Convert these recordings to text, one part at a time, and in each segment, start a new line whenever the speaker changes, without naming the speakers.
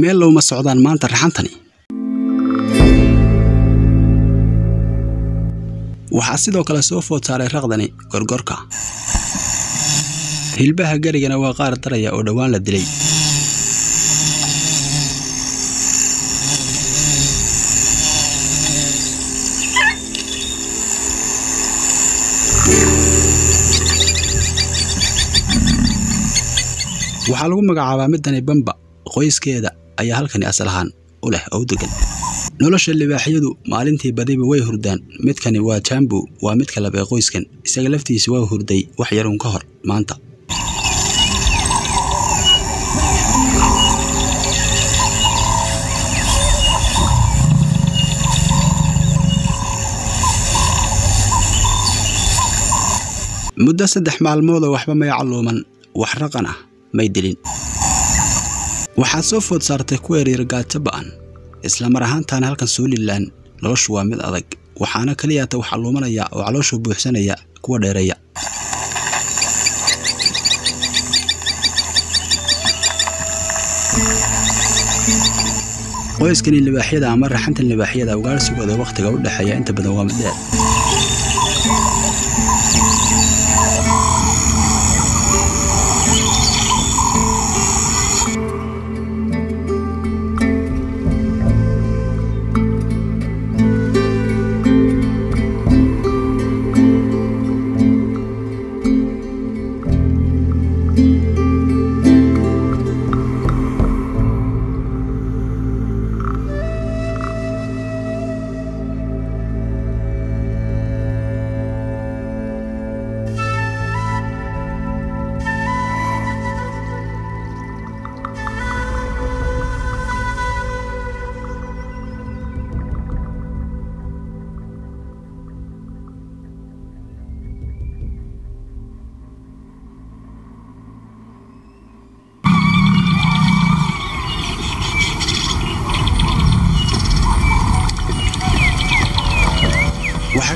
meel lowma socdaan maanta raxantani? Waxaa sidoo kale soo food saaray raqdani gorgorka. Hilbaha garigana waa qaar daraya oo dhowaan la dilay. Waxaa lagu magacaabaa midani bamba qoyskeeda ayaa halkani asal ahaan u leh oo u degan nolosha libaaxyadu maalintii badiba way hurdaan. Midkani waa jambu waa midka lab ee qoyskan. Isaga laftiisa waa hurday wax yarun ka hor maanta. Muddo saddex maalmoodoo waxba may calluuman wax raqan ah may dilin waxaad soo food saartay ku eryar gaajo ba'an. Isla mar ahaantaana halkan suulilan noloshu waa mid adag. Waxaana keliyaata wax calluumanaya oo calooshu buuxsanaya kuwa dheereeya. Qoyskani libaaxyada ama raxantan libaaxyada ugaarsigooda wakhtiga u dhexeeya inta badan waa mid dheer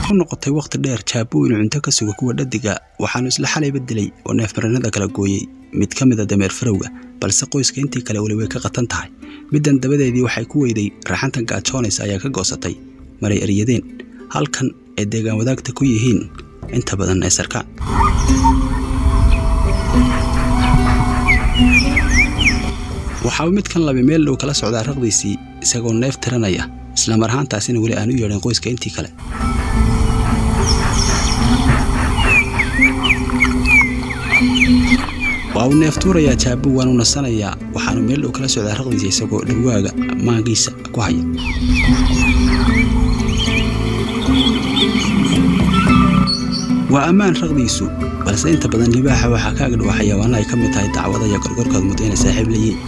ku noqotay wakhti dheer jaabu inuu cunto ka sugo kuwa dhadiga waxaanu isla xalayba dilay oo neefmarannada kala gooyey mid ka mida dameer farowga balse qoyska intii kale weli way ka qatan tahay. Middan dabadeedii waxay ku weyday raxantan gaajoonaysa ayaa ka goosatay. Maray eryadeen halkan ay deegaan wadaagta ku yihiin inta badan ay sarkaan midkan labi meel dhow kala socdaa raqdiisii isagoo neef tiranaya isla mar ahaantaasina weli aan u yeedhin qoyska intii kale waa uu neef tuurayaa jaabu waanu nasanayaa waxaanu meel dhow kala socdaa raqdiisa isagoo dhawaaga maangiisa ku haya. Waa ammaan raqdiisu balse inta badan libaaxa waxaa ka agdhowa xayawaana ay ka mid tahay dacwada iyo gorgorkood muddo inay saaxiib leeyiin